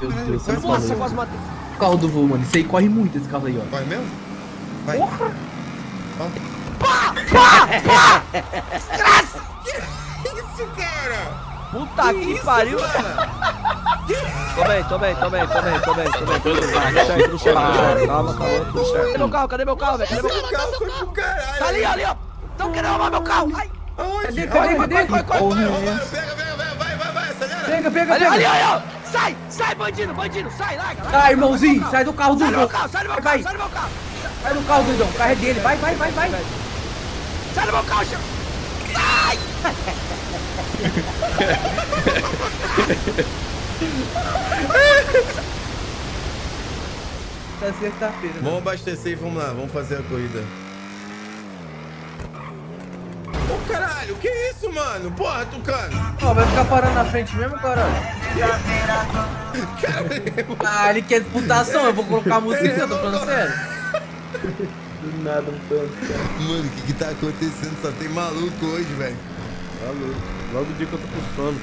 Meu Deus, você não Nossa, quase matei. O carro do voo, mano. Isso aí corre muito, esse carro aí, ó. Vai mesmo? Vai. Porra! Isso, cara! Puta que, pariu. Tô bem, tô bem, tô bem, tô bem, tô bem, tô bem. Tudo certo, tudo certo. Calma, calma, tudo certo. Cadê meu carro? Cadê meu carro, velho? Cadê meu carro? Carro foi pro caralho. Tá ali, ali, ó. Tão querendo roubar meu carro. Ai. Aonde? Cadê, cadê, cadê? É vai, essa? pega, pega, pega, vai, vai, vai, acelera. Pega, pega, Ali, ali, pega. ali, ó. Sai, sai, bandido, bandido. Sai, larga. larga. Tá, irmãozinho, sai do carro do Sai do meu carro, sai do meu Vai, carro, sai do meu carro. Sai do carro, doidão. O carro é dele. Vai, vai, vai, vai. Sai do meu carro, chama. Sai. Tá sexta-feira. né? Vamos abastecer e vamos lá, vamos fazer a corrida. Caralho, que isso, mano? Porra, Tucano! Ó, vai ficar parando na frente mesmo, caralho? Caramba! Ah, ele quer disputação. Eu vou colocar a música aqui, eu tô falando sério. Do nada um tanto, cara. Mano, o que que tá acontecendo? Só tem maluco hoje, velho. Tá louco. Logo o dia que eu tô com sono.